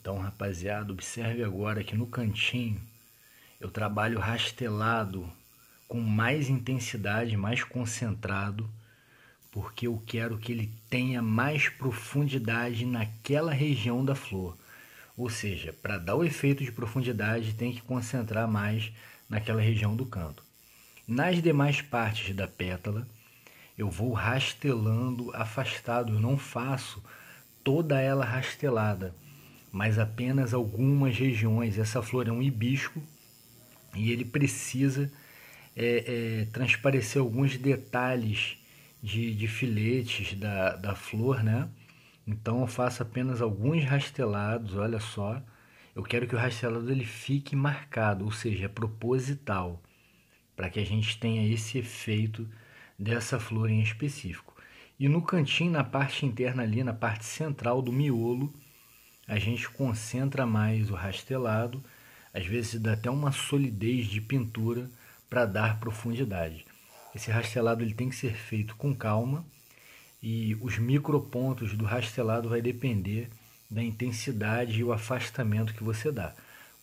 Então, rapaziada, observe agora que no cantinho eu trabalho rastelado com mais intensidade, mais concentrado, porque eu quero que ele tenha mais profundidade naquela região da flor. Ou seja, para dar o efeito de profundidade, tem que concentrar mais naquela região do canto. Nas demais partes da pétala, eu vou rastelando afastado, eu não faço toda ela rastelada, mas apenas algumas regiões. Essa flor é um hibisco e ele precisa é, é, transparecer alguns detalhes de, de filetes da, da flor, né? Então eu faço apenas alguns rastelados, olha só. Eu quero que o rastelado ele fique marcado, ou seja, é proposital, para que a gente tenha esse efeito dessa flor em específico. E no cantinho, na parte interna ali, na parte central do miolo, a gente concentra mais o rastelado, às vezes dá até uma solidez de pintura para dar profundidade. Esse rastelado ele tem que ser feito com calma e os micropontos do rastelado vai depender da intensidade e o afastamento que você dá.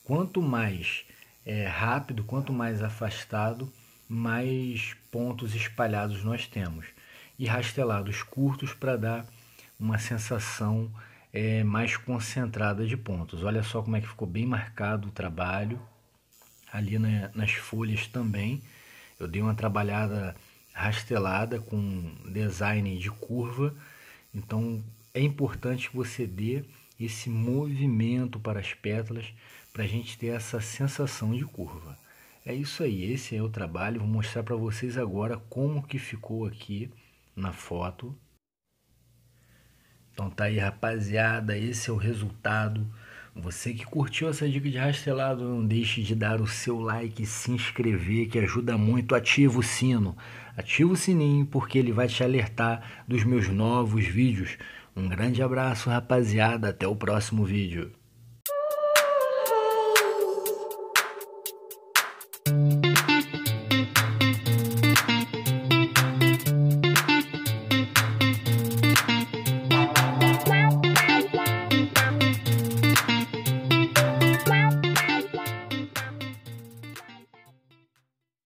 Quanto mais é, rápido, quanto mais afastado, mais pontos espalhados nós temos. E rastelados curtos para dar uma sensação é, mais concentrada de pontos. Olha só como é que ficou bem marcado o trabalho. Ali na, nas folhas também. Eu dei uma trabalhada rastelada com design de curva. Então é importante que você dê esse movimento para as pétalas para a gente ter essa sensação de curva. É isso aí, esse é o trabalho. Vou mostrar para vocês agora como que ficou aqui na foto. Então tá aí, rapaziada, esse é o resultado. Você que curtiu essa dica de rastelado, não deixe de dar o seu like e se inscrever, que ajuda muito. Ativa o sino, ativa o sininho, porque ele vai te alertar dos meus novos vídeos. Um grande abraço, rapaziada. Até o próximo vídeo.